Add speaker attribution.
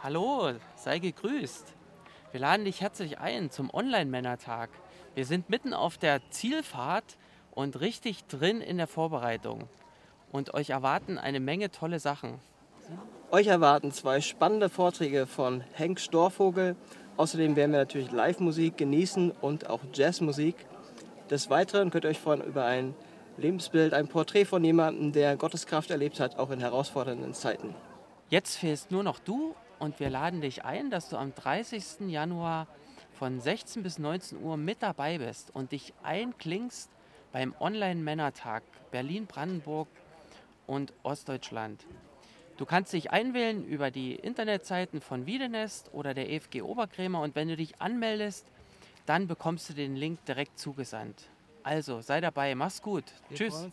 Speaker 1: Hallo, sei gegrüßt. Wir laden dich herzlich ein zum Online-Männertag. Wir sind mitten auf der Zielfahrt und richtig drin in der Vorbereitung. Und euch erwarten eine Menge tolle Sachen.
Speaker 2: Euch erwarten zwei spannende Vorträge von Henk Storvogel. Außerdem werden wir natürlich Live-Musik genießen und auch Jazzmusik. Des Weiteren könnt ihr euch freuen über ein Lebensbild, ein Porträt von jemandem, der Gotteskraft erlebt hat, auch in herausfordernden Zeiten.
Speaker 1: Jetzt fehlst nur noch du und wir laden dich ein, dass du am 30. Januar von 16 bis 19 Uhr mit dabei bist und dich einklingst beim Online-Männertag Berlin-Brandenburg und Ostdeutschland. Du kannst dich einwählen über die Internetseiten von Wiedenest oder der EFG Oberkrämer und wenn du dich anmeldest, dann bekommst du den Link direkt zugesandt. Also sei dabei, mach's gut.
Speaker 2: Wir
Speaker 1: Tschüss.